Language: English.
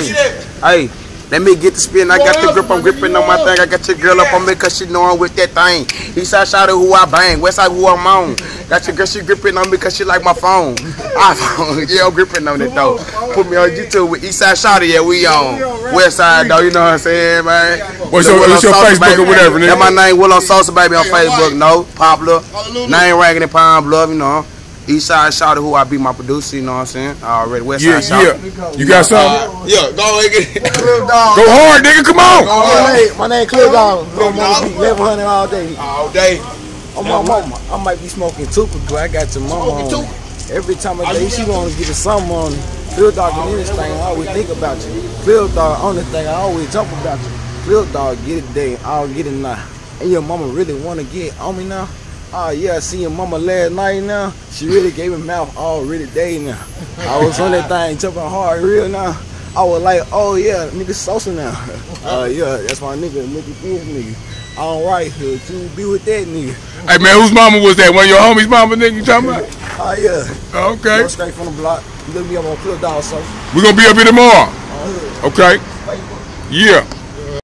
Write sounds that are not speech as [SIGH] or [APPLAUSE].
got thing. you. Hey, let me get the spin. I got the grip. I'm gripping on my thing. I got your girl up on me cause she know I'm with that thing. Eastside shout who I bang. Westside who I'm on. Got your girl, she gripping on me cause she like my phone. [LAUGHS] iPhone. Yeah, I'm gripping on it though. Put me on YouTube with Eastside Shout yeah, we on. Westside though, you know what I'm saying, man? What's your- Willow what's your Salsa, Facebook or whatever, nigga? That my name, Willow Salsa, baby, on Facebook. No, popular. Name ranking in Palm Love, you know. Eastside Shout out who I be my producer, you know what I'm saying? Already Westside Yeah, Shout. yeah. You got uh, something? Yeah, go ahead get it. Go hard, nigga. Come on. My name, my name Clear Dog. I'm on the beat, 1100 all day. All day. On my mama, I might be smoking Tupa, but I got your mama on it. Every time I day, she wanna get a something on it. Clear Dog in this thing, I always think about you. Clear Dog only thing, I always talk about you. Clear Dog, get it day, I'll get it now. And your mama really wanna get on me now? Oh yeah, I seen your mama last night now. She really gave me mouth all really day now. I was on that thing jumping hard real now. I was like, oh yeah, nigga Sosa now. [LAUGHS] Uh yeah, that's my nigga, nigga this nigga. Alright, hood, uh, you be with that nigga. Hey man, whose mama was that? One of your homies' mama, nigga? You talking about? Oh [LAUGHS] yeah. Okay. Go straight from the block. Look me up on Clear Dog, so. We're gonna be up here tomorrow. Uh, okay. Yeah.